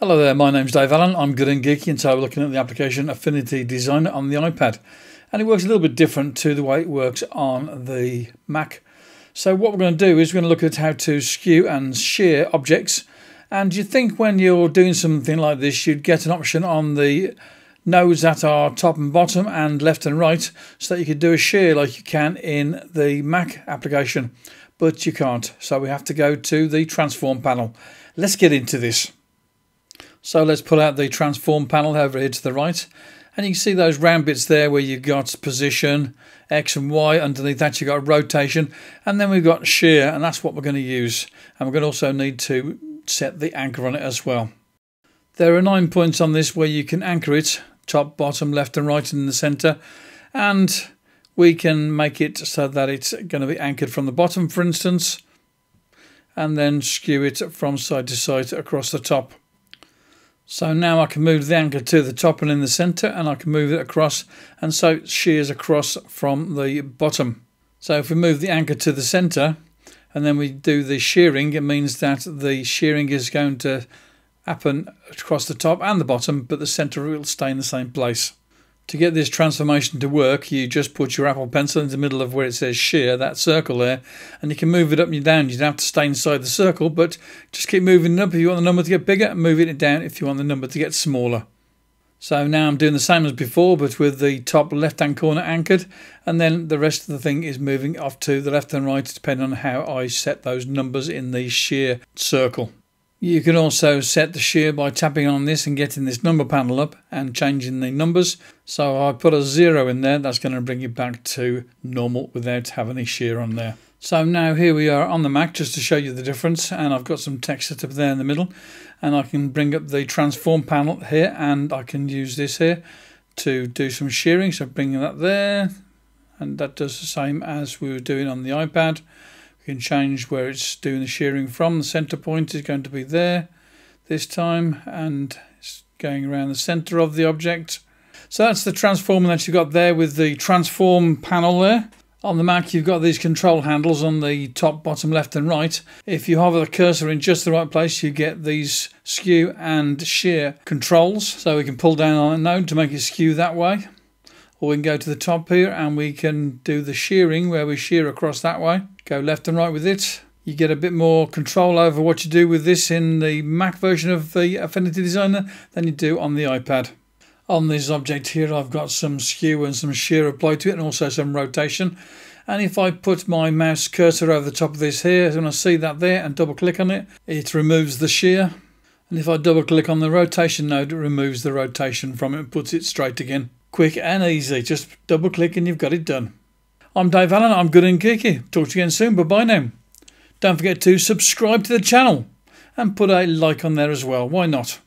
Hello there, my name's Dave Allen. I'm good and geeky, and so we're looking at the application Affinity Designer on the iPad. And it works a little bit different to the way it works on the Mac. So what we're going to do is we're going to look at how to skew and shear objects. And you think when you're doing something like this, you'd get an option on the nodes that are top and bottom and left and right so that you could do a shear like you can in the Mac application but you can't so we have to go to the transform panel let's get into this so let's pull out the transform panel over here to the right and you can see those round bits there where you've got position X and Y underneath that you've got rotation and then we've got shear and that's what we're going to use and we're going to also need to set the anchor on it as well there are nine points on this where you can anchor it top, bottom, left and right and in the centre. And we can make it so that it's going to be anchored from the bottom, for instance, and then skew it from side to side across the top. So now I can move the anchor to the top and in the centre and I can move it across and so it shears across from the bottom. So if we move the anchor to the centre and then we do the shearing, it means that the shearing is going to happen across the top and the bottom, but the center will stay in the same place. To get this transformation to work, you just put your Apple Pencil in the middle of where it says shear, that circle there, and you can move it up and down. You don't have to stay inside the circle, but just keep moving it up if you want the number to get bigger, and moving it down if you want the number to get smaller. So now I'm doing the same as before, but with the top left-hand corner anchored, and then the rest of the thing is moving off to the left and right, depending on how I set those numbers in the shear circle. You can also set the shear by tapping on this and getting this number panel up and changing the numbers. So I put a zero in there, that's going to bring it back to normal without having any shear on there. So now here we are on the Mac just to show you the difference and I've got some text set up there in the middle and I can bring up the transform panel here and I can use this here to do some shearing. So bringing that there and that does the same as we were doing on the iPad. We can change where it's doing the shearing from. The center point is going to be there this time and it's going around the center of the object. So that's the transformer that you've got there with the transform panel there. On the Mac, you've got these control handles on the top, bottom, left, and right. If you hover the cursor in just the right place, you get these skew and shear controls. So we can pull down on a node to make it skew that way. Or we can go to the top here and we can do the shearing where we shear across that way. Go left and right with it. You get a bit more control over what you do with this in the Mac version of the Affinity Designer than you do on the iPad. On this object here I've got some skew and some shear applied to it and also some rotation. And if I put my mouse cursor over the top of this here, and I see that there and double click on it, it removes the shear. And if I double click on the rotation node, it removes the rotation from it and puts it straight again. Quick and easy. Just double click and you've got it done. I'm Dave Allen. I'm good and geeky. Talk to you again soon. Bye bye now. Don't forget to subscribe to the channel and put a like on there as well. Why not?